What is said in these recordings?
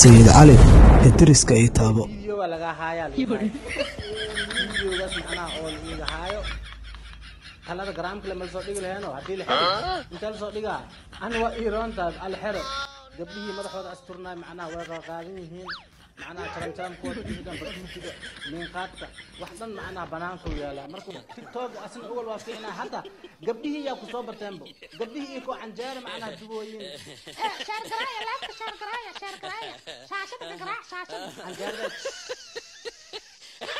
sayid cali idriska ii taabo. Talada garaamka lama soo dhigi laheeno haddii la xero inta la soo dhigaa ani waa iiroontaas al xero. Gabdhihii madaxooda asturnaay macnaha way qaqaadan yihiin macnaha jaramjaramkooda iyagan batuutiga miinqaadka wax dhan macnaha banaanku yaalaa markuu tiktok asna uga waaficina hadda gabdhihii yaa ku soo barteenbo gabdhihii iikoo canjaari macnaha dubooyin shaargaraaya laabka shaargaraaya shaargaraaya shaashada gagaraac shaashada. Canjaarida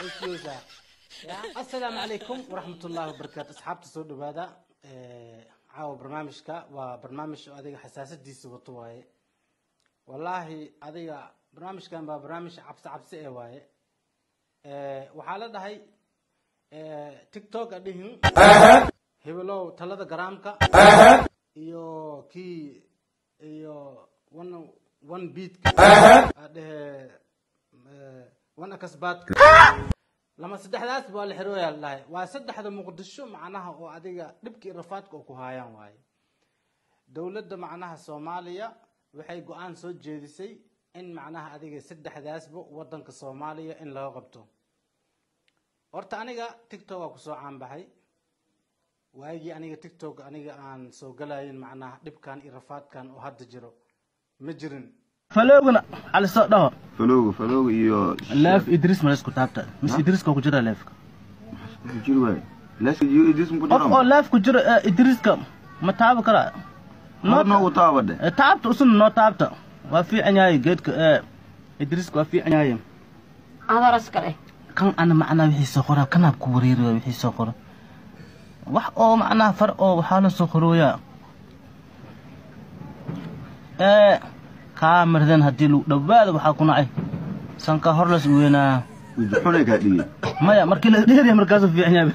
aysiyoysaa assalaamu calaykum waraxmat ullahi wabarakaatu asxaabta soo dhawaada caawa barnaamijka. Waa barnaamij adiga xasaasadiisa wato waaye. Wallaahi adiga barnaamijkan baa barnaamij cabsi cabsi ee waaye waxaa la dhahay tiktok a dhihin. Hebelow talada garaamka. Iyo kii iyo one one beatka. Adhehe one akasbaadka lama saddexdaas waa la xirooyaa lahay waa saddexda muqdisho macnaha oo adiga dhibka iyo rafaadka oo ku haayaan waaye. Dowladda macnaha soomaaliya waxay go'aan soo jeedisay in macnaha adiga saddexdaasba wadanka soomaaliya in laga qabto. Horta aniga tiktok waa ku soo caanbaxay. Waagii aniga tiktok aniga aan soo galayin macnaha dhibkan iyo rafaadkan oo hadda jiro. Ma jirin. Falowgana cali soo dhaho. Falowga falowga iyo leef idris ma laysku taabta? Mise idriska ku jira leefka? Jir waay. Qof oo leef ku jira ee idriska ma taabi karaa taabadhe. Ee, taabta usuna noo taabta waa fiican yahay geedka idriiska waa fiican yahay. Adar iskale kan ana macnaa wixii soo qora kanaad ku wareeri waa wixii soo qora. Wax oo macnaha far oo waxaa la soo qorooyaa ee kaa mirdan haddii lagu dhowaada waxaa ku nacay. Sanka hor las weynaa. Maya markii la dheeriya markaasuu fiican yahay.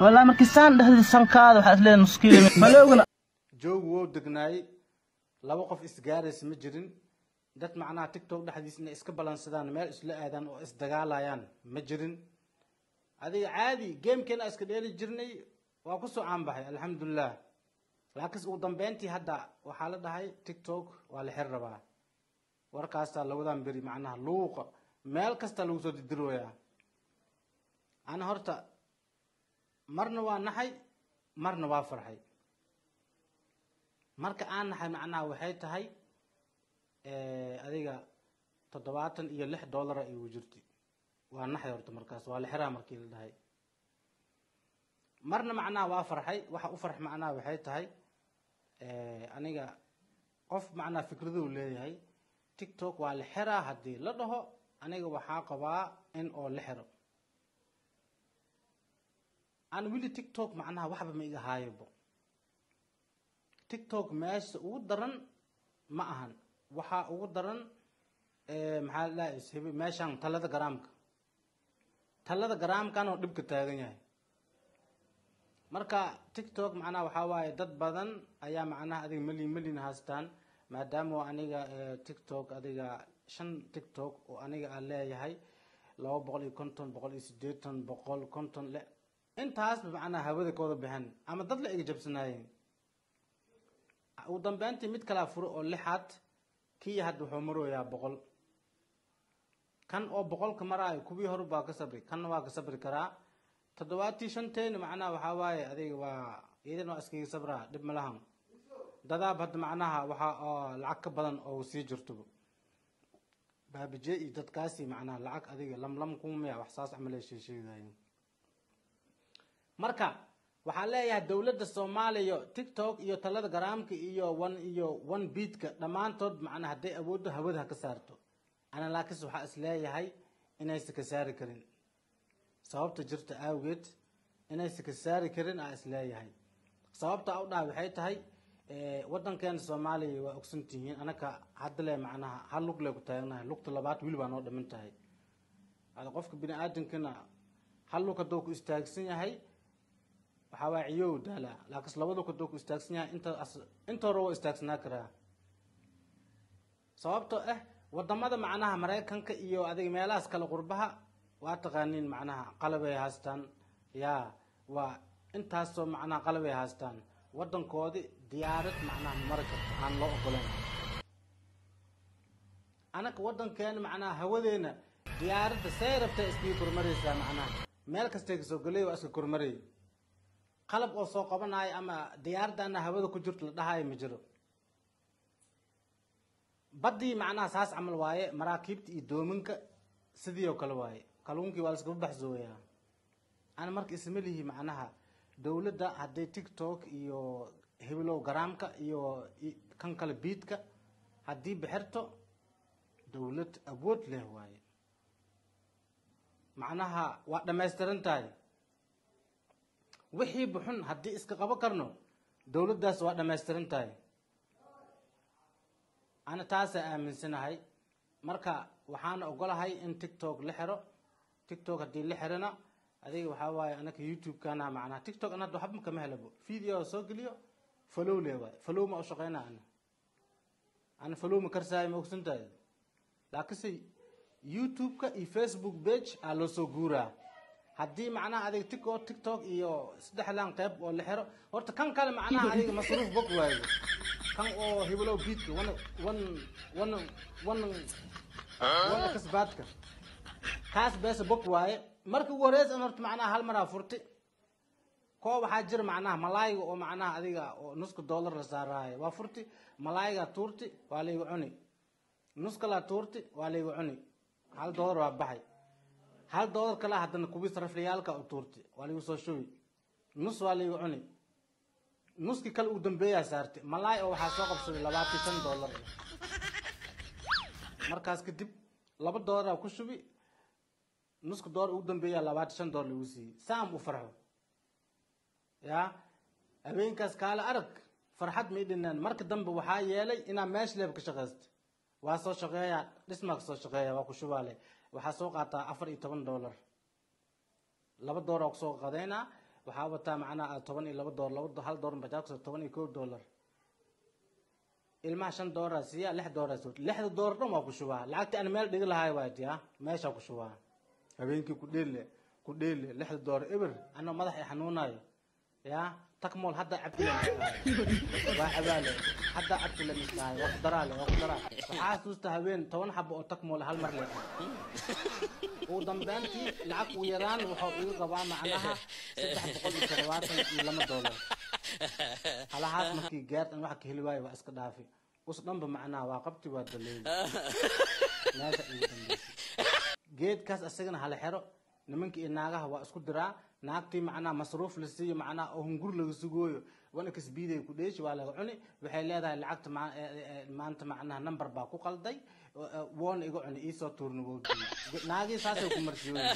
Walaa markii saan dhehday sankaada waxaa isleedahay muskiila ma la ogna joogu wou degnaayey laba qof isgaaraysa ma jirin. Dad macnaha tiktok dhexdiisa inay iska balansadaan meel isla aadaan oo isdagaalayaan ma jirin. Adiga caadi gamekeena iska dheeli jirnay waa ku soo caanbaxay alxamdulilah laakiin ugu dambeyntii hadda waxaa la dhahay tiktok waa la xir rabaa warkaasaa lawadan beri macnaha luuqa meel kasta lagu soo didirooyaa ana horta marna waa naxay marna waa farxay marka aan naxay macnaha waxay tahay adiga toddobaatan iyo lix dollara igu jirti waa naxay horta markaas waa la xiraa markii la dhahay. Marna macnaha waa farxay waxa u farx macnaha waxay tahay aniga qof macnaha fikraduu leeyahay tiktok waa la xiraa haddii la dhaho aniga waxaa qabaa in oo la xiro. Aan weli tiktok macnaha waxba ma iga haayobo tiktok meesha ugu daran ma ahan. Waxaa ugu daran maxaa la dhahay ishebe meeshan talada garaamka. Talada garaamkan dhibka taagan yahay. Marka tiktok macnaha waxaa waaye dad badan ayaa macnaha adiga melin melin haystaan maadaama aniga tiktok adiga shan tiktok oo aniga aan leeyahay laba boqol iyo konton boqol iyo sideetan boqol konton le intaasba macnaha hawada kooda baxeen ama dad la iga jabsanaayeen ugu dambeyntii mid kalaa furo oo lixaad kii hadda wuxuu marooyaa boqol. Kan oo boqolka maraayo kuwii hore baa ka sabri kanna waa ka sabri karaa. Toddobaatii shanteena macnaha waxaa waaye adiga waa iidan waa iskaga sabraa dhib ma lahan. Dadaab hadda macnaha waxaa lacag ka badan oo sii jirtoba baabije iyo dadkaasi macnaha lacag adiga lamlam kumaya wax saas camal sheesheegayen marka waxaa leeyahay dowladda soomaaliya tiktok iyo talada garaamka iyo one iyo one beatka dhammaantood macnaha hadday awooddo hawada ha ka saarto. Ana laakis waxaa is leeyahay inaysa ka saari karin. Sababta jirta awgeed inaysa ka saari karin aa is sababta u dhaha waxay tahay wadankeena soomaaliya waa ogsantihiin anaka hadda le macnaha hal lug le ku taagnahay. Lugta labaad wili baa noo dhiman tahay. Qofka bini aadamkana hal lug hadduu ku istaagsan yahay waxaa waa ciyow daala laakiin labada hadduu ku istaagsan yahay inta inta hore istaagsanaa karaa. Sababtoo ah waddamada macnaha maraykanka iyo adiga meelahaas kale qurbaha waa taqaaniin macnaha qalabay haystaan ya waa intaasoo macnaha qalabay haystaan wadankoodi diyaarad macnaha mari karto aan loo ogoleyn anaga wadankeena macnaha hawadeena diyaaradda say rabta iskaga kormaraysaa macnaha. Meel kastay ka soo gelay waa iska kormarayay qalab oo soo qabanayo ama diyaaraddaana hawada ku jirto la dhahayo ma jiro. Baddii macnaha saas camal waaye maraakiibta iyo doominka sidii oo kale waaye. Kalluunkii waa laskaba baxsooyaa ana marka isma lihi macnaha dowladda hadday tiktok iyo hebelow garaamka iyo kan kale biidka haddii bixirto dowlad awood leh waaye. Macnaha waa dhammaystiran tahay wixii buxun haddii iska qabo karno dowladdaas waa dhammaystiran tahay. Ana taasaa aaminsanahay. Marka waxaana ogolahay in tiktok la xiro. Tiktok haddii la xirana adiga waxaa waaye anaka youtube-kana macnaha tiktok anad waxba kama helabo. Video soo geliyo follow le waay follow ma u shaqeyna ana? Ana follow ma karsaayo ma ogsantahay? Laakiinse youtube-ka iyo facebook page aa loo soo guuraa haddii macnaha adiga tiktok tiktok iyo saddexdan qeyb oo la xiro horta kan kale macnaha adiga masruuf bog waayo kan oo hibelow biidka wan wan wan wan wana kasbaadka kaas beesa bog waaye marka ugu horeysa an horta macnaha hal maraa furti koo waxaa jira macnaha malaayga oo macnaha adiga oo nuska dollar la saaraayo waa furti malaayga tuurti waa layga cuni nuska laa tuurti waa layga cuni hal dollar waa baxay هل دور كلا حتى نكبس رفليالك أو تورتي ولا يوصل شوي نص ولا يعني نص كل أودم بيا سارتي ملاي أو حاسق بسوي لبعض كم دولار مركز كتب لبعض دولار أو كشوي نص كدور أودم بيا لبعض كم دولار يوصي سام وفرحه يا أبين كاس كلا أرك فرحت ميدنا مركز دم بوحاي يالي إن ماشلي بكشغزت واسو شغيا اسمك سو شغيا وكشوي عليه waxaa soo qaataa afar iyo toban doolar laba doolar waa kusoo qadeynaa waxaa wataa macnaha toban iyo laba doolar laba hal doolar bajaa kusoo toban iyo kow doolar ilmaha shan doolar siiya lix doolar soo lixda doolar dhan waa ku shubaa lacagtii aan meel dhigi lahaay waa tiya meeshaa ku shubaa habeenkii ku dheelle ku dheelle lixda doolar eber anoo madax i xanuunayo ya takmool hadda cabdile waa cabaale hadda cabdile miskaayo waa kudaraale waa kudaraa waxaa xasuusta habeen toban xabo oo takmool hal mar le ugu dambeyntii lacag ugu yaraan wuxuu iga qabaa macnaha saddex boqol iyo toddobaatan iyo lama doolar halahaas markii gaartan wax ka heli waayo waa iska dhaafi نمنك إيه الناقة هو أسكت درا ناقتي معنا مصروف لسي معنا أهنجر لسجوي وأنا كسبيدي كديش ولا عني بحال هذا العقد مع ما آه، آه، أنت معناه نمبر باكو قلدي. آه، وان يقول عن إيسو تورنبول ناقي ساسة كمرشيوي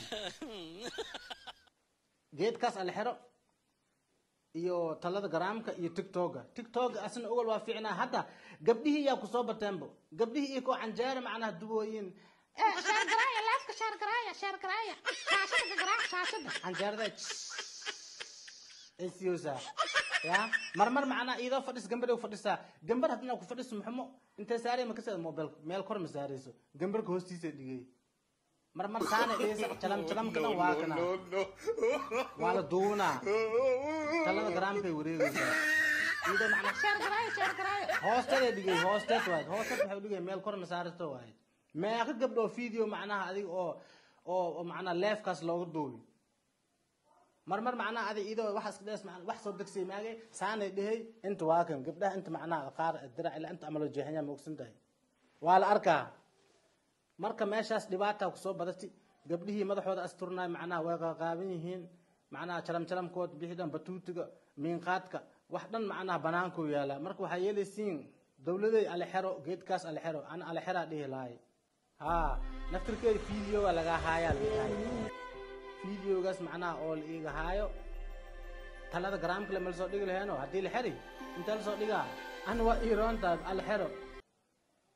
جيت كاس الحرق يو ثلاثة غرام ك يو تيك توك تيك توك أصلا أول وافعنا هذا قبله يا كصوب تيمبو قبله إيكو عن جار معناه دبوين شهر قرايه لا شهر قرايه شهر قرايه شاشد قراء شاشد عن جردك اسيوسا يا؟ مرمر معنا أيضا فدس جنبري وفدسا. جنبر هدنا كفدس محمو. انت ساري ما كسر موبايل ميل كور مساريسو جنبر كوستي سدي مرمر سانا ايسا تلم تلم كنا واكنا ولا دونا. تلم جرام في وريغا إذا معنا. شهر قرايه شهر قرايه هوستل دقي هوستل وايد هوستل بحاول دقي ميل كور مساريسو وايد meeqa gabdhoo video macnaha adiga oo oo macnaha leefkaas looga duubi marmar macnaha adi idoo wax iska dhees macnaha wax soo degsay maage saanay dhehey inta waa kan gabdhaha inta macnaha qaar dirac ilaa inta amalo jeexanya ma ogsan tahay waa la arkaa marka meeshaas dhibaata kusoo badati gabdhihii madaxooda asturnaay macnaha way qaqaaban yihiin macnaha jalam jalamkood bixi dhan batuutiga miinqaadka wax dhan macnaha banaanku yaala marka waxaa yeelaysiin dowladay ale xero geedkaas ale xero ana ale xeraa dhihi lahay ha naftirkeeda videoga laga haayaa laga haaya videogaas macnaha oo la iiga haayo talada garaamka lama la soo dhigi laheeno haddii la xeri intee la soo dhigaa ana waa iroontaas ale xero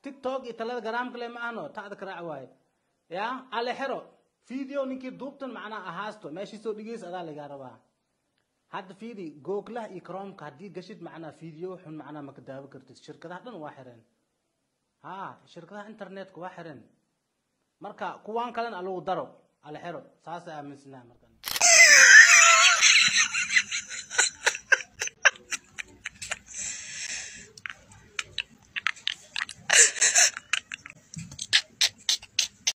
tiktok iyo talada garaamka le ma ahno ta'da karaac waaye ya ale xero video ninkii duubtan macnaha ahaasto meeshii soo dhigaysa adaa lagaa rabaa hadda fiidi googlaha iyo chromeka haddii gashid macnaha shirkadaha dhan waa xireen ha shirkadaha internetka waa xireen marka kuwaan kalena alagu daro ala xero saasa aaminsanaa marka